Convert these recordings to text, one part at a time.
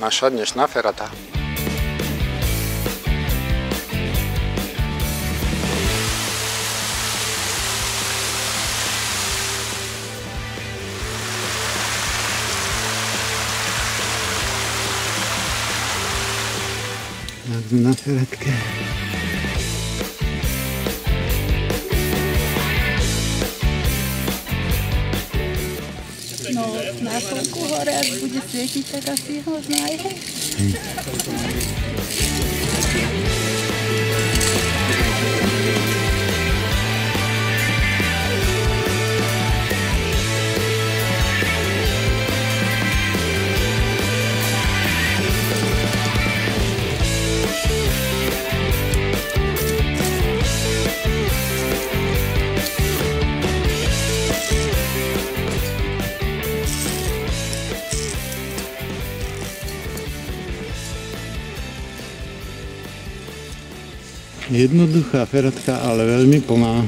naša dnešná ferata. Na feratke. No, na slnku hore, až bude svietiť, tak asi ho nájde. Jednoduchá feratka, ale veľmi plná.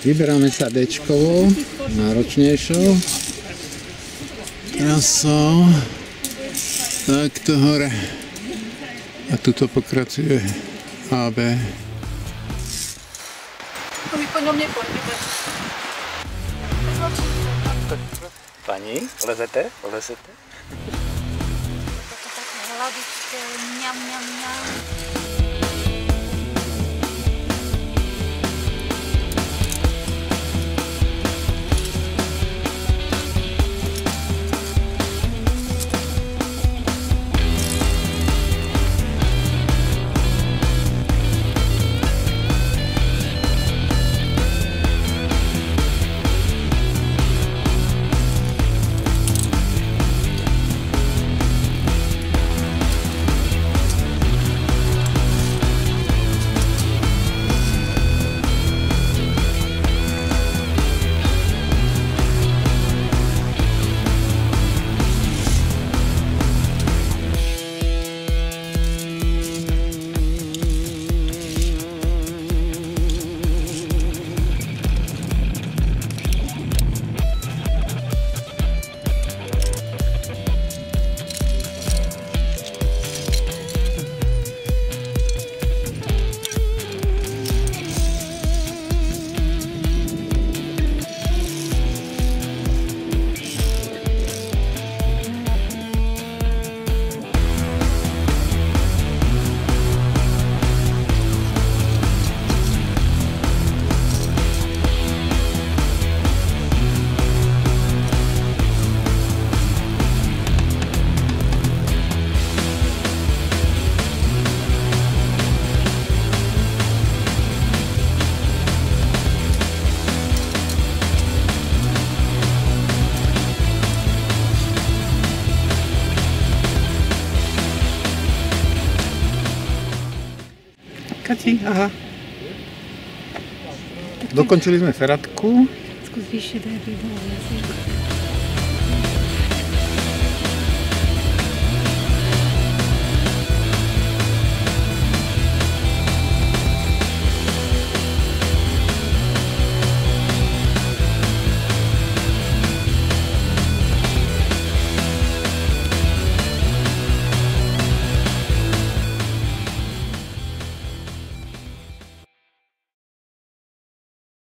Vyberáme sa Dčkovou, náročnejšou trasou. Takto hore. A tuto pokračuje AB. Pani, lezete? Lezete? Toto také hlavičké, mňam, mňam, mňam. Kati, aha. Dokončili sme feratku. Skús vyššie daj vidno.